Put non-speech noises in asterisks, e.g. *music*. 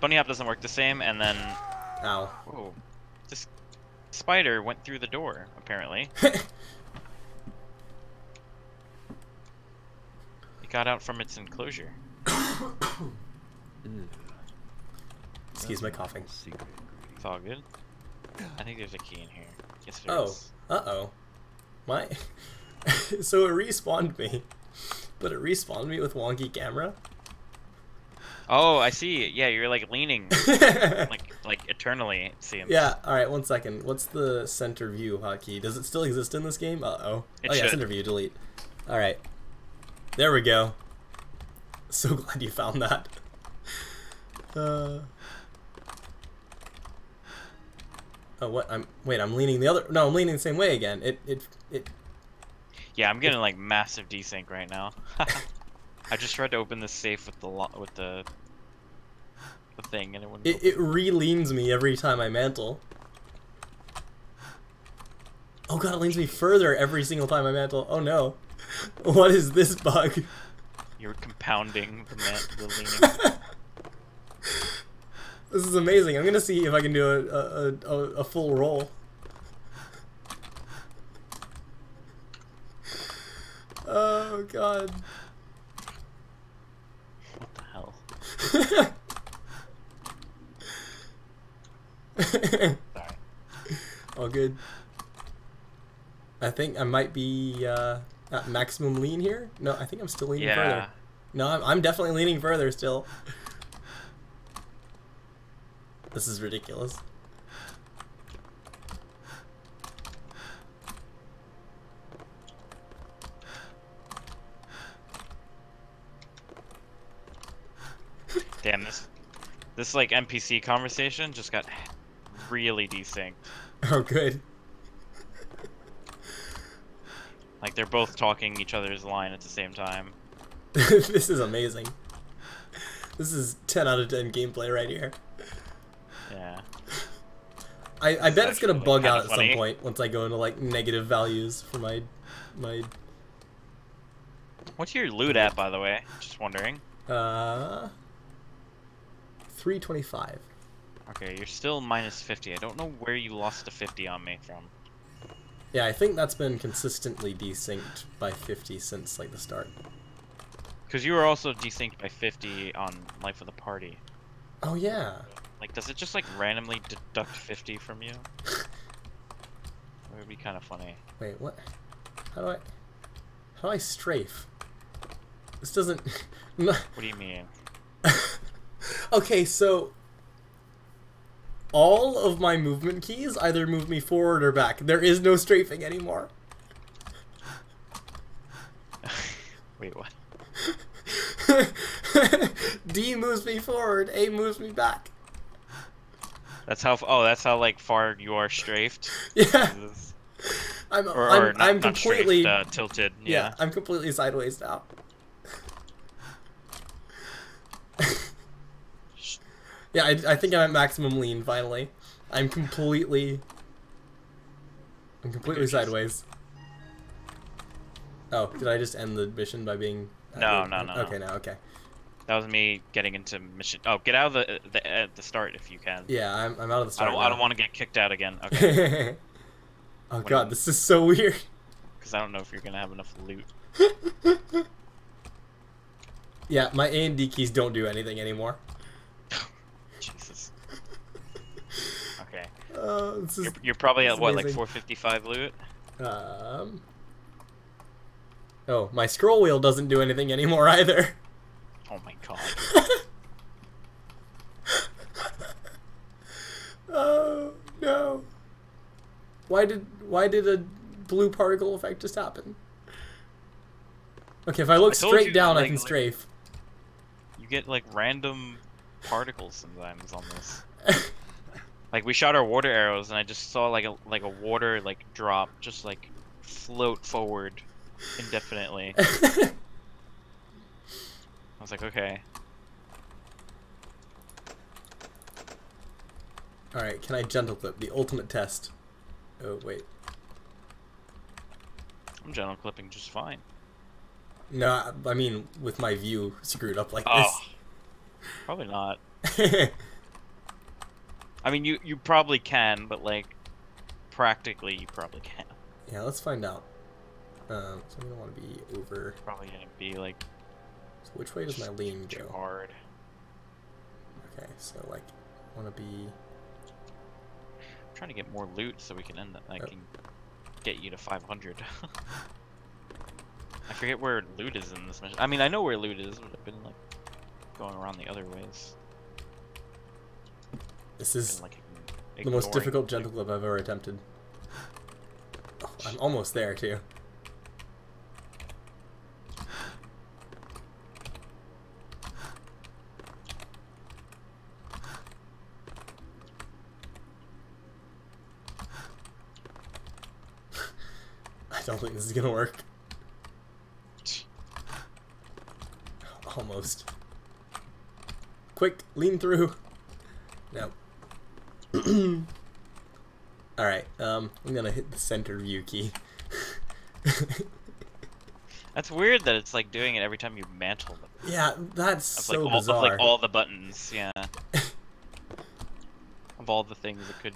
bunny hop doesn't work the same, and then Ow. whoa, this spider went through the door apparently. *laughs* It got out from its enclosure. Excuse my coughing. It's all good. I think there's a key in here. Yes, there Oh. is. Uh oh. My. *laughs* so it respawned me, but it respawned me with wonky camera. Oh, I see. Yeah, you're like leaning, *laughs* like like eternally. It seems. yeah. All right. One second. What's the center view hotkey? Does it still exist in this game? Uh oh. It oh yeah. should. Center view. Delete. All right. There we go. So *laughs* glad you found that. Uh. Oh what? I'm wait. I'm leaning the other. No, I'm leaning the same way again. It it it. Yeah, I'm getting like massive desync right now. *laughs* I just tried to open the safe with the lo- with the the thing, and it wouldn't. It, it re-leans me every time I mantle. Oh god, it leans me further every single time I mantle. Oh no. *laughs* What is this bug? You're compounding the, the leaning. *laughs* This is amazing. I'm gonna see if I can do a, a, a, a full roll. Oh god. what the hell? Sorry. *laughs* All good. I think I might be uh, at maximum lean here. No, I think I'm still leaning further. No, I'm, I'm definitely leaning further still. This is ridiculous. Damn this. This like NPC conversation just got really desynced. *laughs* Oh, good. Like they're both talking each other's line at the same time. *laughs* this is amazing. This is 10 out of 10 gameplay right here. Yeah. I, I bet it's gonna bug out at some point once I go into like negative values for my my What's your loot at, by the way? Just wondering. uh 325. Okay, you're still minus 50. I don't know where you lost the 50 on me from. Yeah, I think that's been consistently desynced by 50 since like the start. Because you were also desynced by 50 on Life of the Party. Oh yeah. Like, does it just like randomly deduct 50 from you? *laughs* It would be kind of funny. Wait, what? How do I How do I strafe? This doesn't *laughs* What do you mean? *laughs* Okay, so all of my movement keys either move me forward or back. There is no strafing anymore. *laughs* Wait, what? *laughs* D moves me forward, A moves me back. That's how. Oh, that's how like far you are strafed. *laughs* Yeah, I'm Or, I'm, not, I'm not strafed, completely uh, tilted. yeah. Yeah. I'm completely sideways now. Yeah, I, I think I'm at maximum lean finally. I'm completely I'm completely Okay, sideways. Oh, did I just end the mission by being No, no, no, no. Okay, now okay. That was me getting into mission. Oh, get out of the uh, the at the start if you can. Yeah, I'm, I'm out of the start. I don't. I don't want to get kicked out again. *laughs* Okay. oh What god, this is so weird. Because I don't know if you're gonna have enough loot. *laughs* yeah, my A and D keys don't do anything anymore. Jesus. Okay. Uh, this is You're, you're probably at what, like 455 loot? Um. Oh, my scroll wheel doesn't do anything anymore *laughs* either. Oh my god. *laughs* oh no! Why did why did a blue particle effect just happen? Okay, if I look I straight you, down, I can strafe. You get like random particles sometimes on this. *laughs* Like we shot our water arrows and I just saw like a like a water like drop just like float forward indefinitely. *laughs* I was like, okay. All right, can I gentle clip the ultimate test? Oh wait, I'm gentle clipping just fine. no, I- mean with my view screwed up like Oh. this. Probably not. *laughs* I mean, you you probably can, but like, practically, you probably can't. Yeah, let's find out. Um, so I'm gonna want to be over. Probably gonna be like So which way does my lean go? hard. Okay, so like, I want to be. I'm trying to get more loot so we can end. I Oh. can get you to 500. *laughs* I forget where loot is in this mission. I mean, I know where loot is, but I've been like going around the other ways. This is like, the most difficult gentle clip I've ever attempted. Oh, I'm almost there too. *laughs* I don't think this is gonna work. Almost. Quick, lean through. No. *clears throat* Alright, um, I'm gonna hit the center view key. *laughs* That's weird that it's like doing it every time you mantle them. yeah, that's Of so like all bizarre. of like all the buttons, yeah. *laughs* of all the things it could